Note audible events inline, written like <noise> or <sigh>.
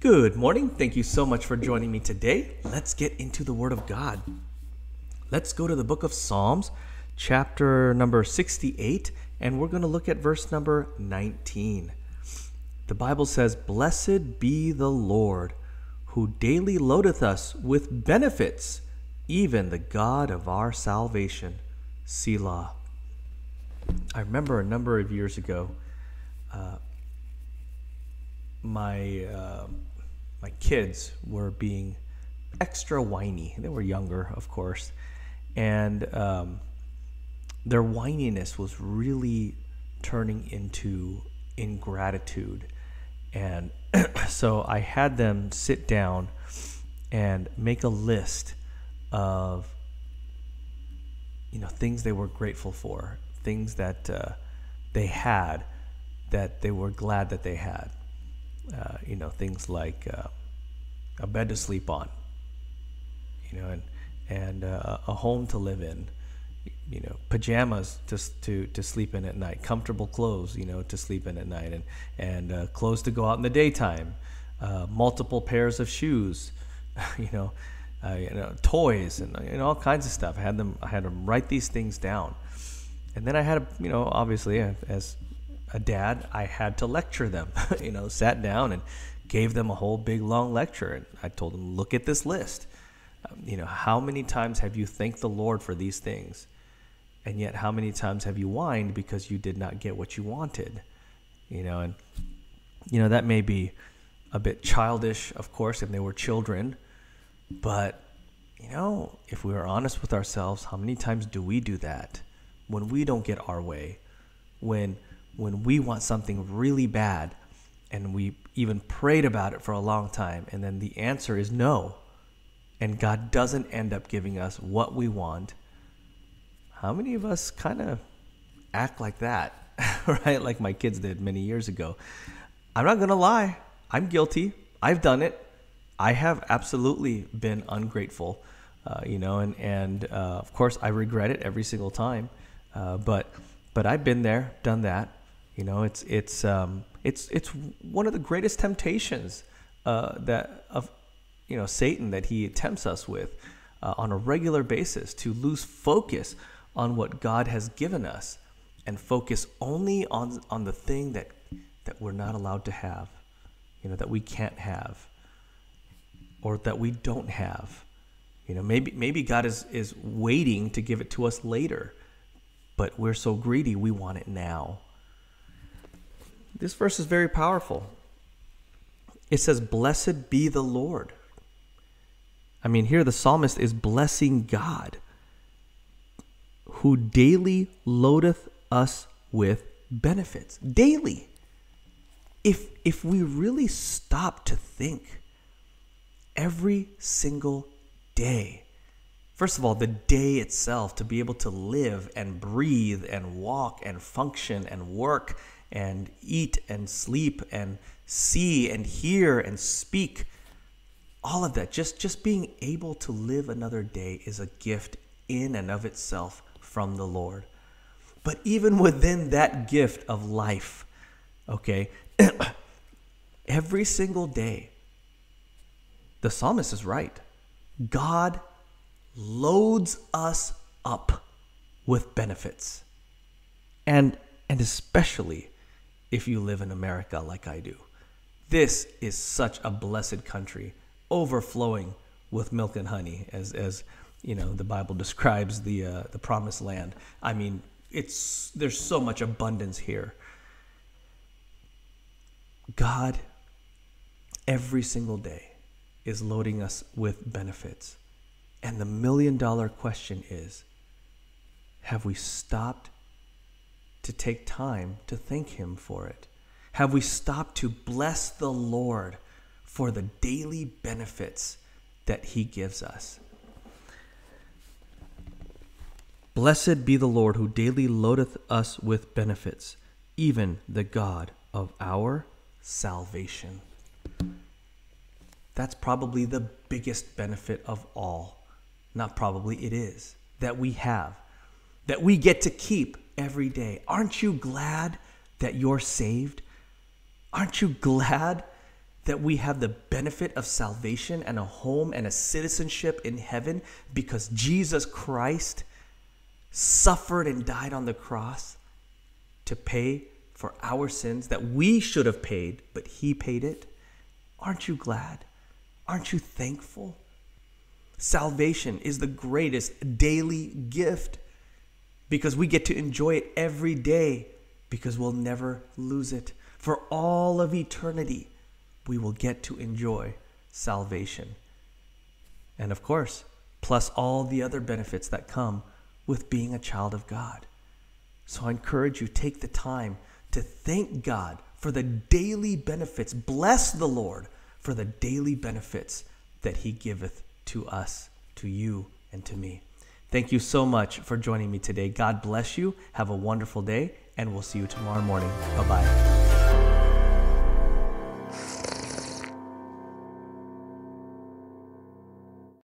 Good morning. Thank you so much for joining me today. Let's get into the Word of God. Let's go to the book of Psalms, chapter number 68, and we're going to look at verse number 19. The Bible says, Blessed be the Lord, who daily loadeth us with benefits, even the God of our salvation. Selah. I remember a number of years ago, uh, my uh, my kids were being extra whiny. They were younger, of course, and um, their whininess was really turning into ingratitude. And <clears throat> so I had them sit down and make a list of you know things they were grateful for, things that uh, they had that they were glad that they had. Uh, you know, things like uh, a bed to sleep on, you know, and and uh, a home to live in, you know, pajamas to to to sleep in at night, comfortable clothes, you know, to sleep in at night, and and uh, clothes to go out in the daytime, uh, multiple pairs of shoes, <laughs> you know. Uh, you know, toys and know, all kinds of stuff. I had them. I had them write these things down, and then I had, you know, obviously as a dad, I had to lecture them. <laughs> you know, sat down and gave them a whole big long lecture. And I told them, look at this list. Um, you know, how many times have you thanked the Lord for these things? And yet, how many times have you whined because you did not get what you wanted? You know, and, you know, that may be a bit childish, of course, if they were children. But, you know, if we are honest with ourselves, how many times do we do that when we don't get our way? When when we want something really bad and we even prayed about it for a long time and then the answer is no and God doesn't end up giving us what we want, how many of us kind of act like that? <laughs> right? Like my kids did many years ago. I'm not going to lie. I'm guilty. I've done it. I have absolutely been ungrateful, uh, you know, and, and uh, of course I regret it every single time. Uh, but, but I've been there, done that. You know, it's it's um, it's it's one of the greatest temptations uh, that of you know Satan that he tempts us with uh, on a regular basis to lose focus on what God has given us and focus only on on the thing that that we're not allowed to have, you know, that we can't have, or that we don't have. You know, maybe maybe God is is waiting to give it to us later, but we're so greedy we want it now. This verse is very powerful. It says, Blessed be the Lord. I mean, here the psalmist is blessing God, who daily loadeth us with benefits. Daily. If, if we really stop to think every single day, first of all, the day itself, to be able to live and breathe and walk and function and work and eat and sleep and see and hear and speak. All of that just just being able to live another day is a gift in and of itself from the Lord. But even within that gift of life okay <coughs> every single day the psalmist is right. God loads us up with benefits. And and especially if you live in America like I do. This is such a blessed country, overflowing with milk and honey, as as you know the Bible <laughs> describes the uh, the promised land. I mean, it's there's so much abundance here. God, every single day, is loading us with benefits, and the million dollar question is: Have we stopped to take time to thank Him for it? Have we stopped to bless the Lord for the daily benefits that He gives us? Blessed be the Lord who daily loadeth us with benefits, even the God of our salvation. That's probably the biggest benefit of all. Not probably, it is that we have, that we get to keep every day. Aren't you glad that you're saved? Aren't you glad that we have the benefit of salvation and a home and a citizenship in heaven because Jesus Christ suffered and died on the cross to pay for our sins that we should have paid, but He paid it? Aren't you glad? Aren't you thankful? Salvation is the greatest daily gift because we get to enjoy it every day because we'll never lose it. For all of eternity, we will get to enjoy salvation. And of course, plus all the other benefits that come with being a child of God. So I encourage you take the time to thank God for the daily benefits. Bless the Lord for the daily benefits that he giveth to us, to you, and to me. Thank you so much for joining me today. God bless you. Have a wonderful day, and we'll see you tomorrow morning. Bye bye.